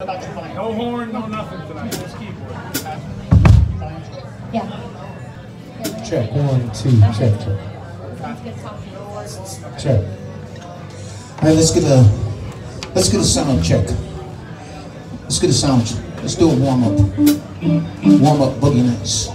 No horn, no nothing tonight, just keyboard. Yeah. Check one, two, check, check. Check. All right, let's get a let's get a sound check. Let's get a sound check. Let's do a warm up. Warm up boogie nights.